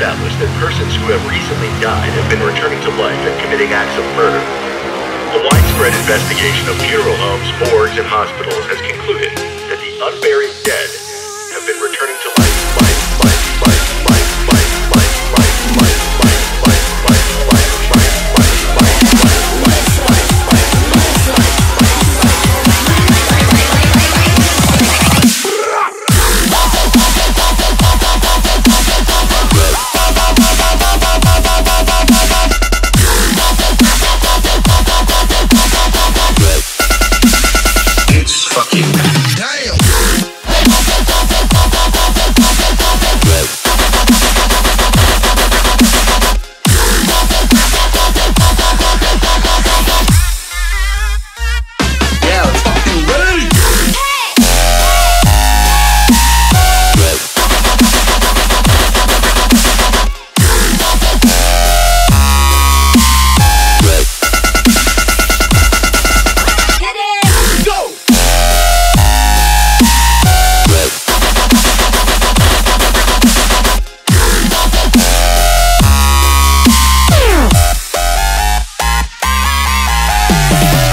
that persons who have recently died have been returning to life and committing acts of murder. A widespread investigation of funeral homes, morgues, and hospitals has concluded that the unburied dead have been returning to life, Bye.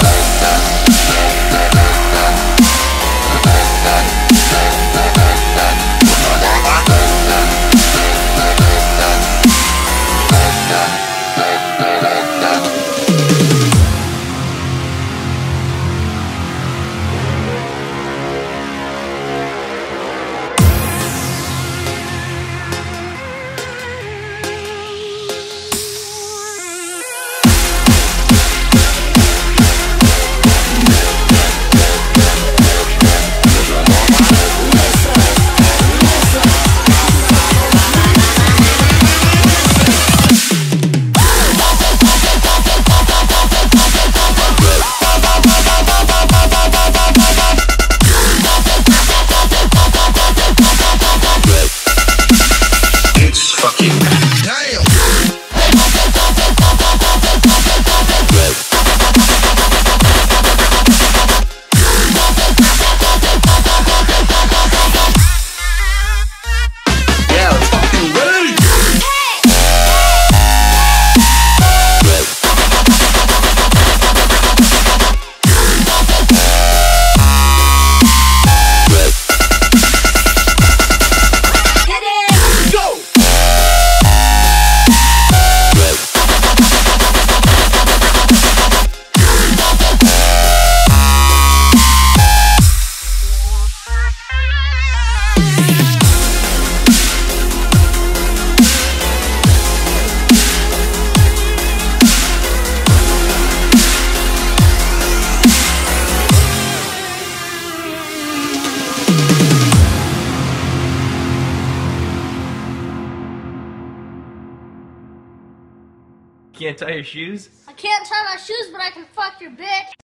Can't tie your shoes? I can't tie my shoes, but I can fuck your bitch.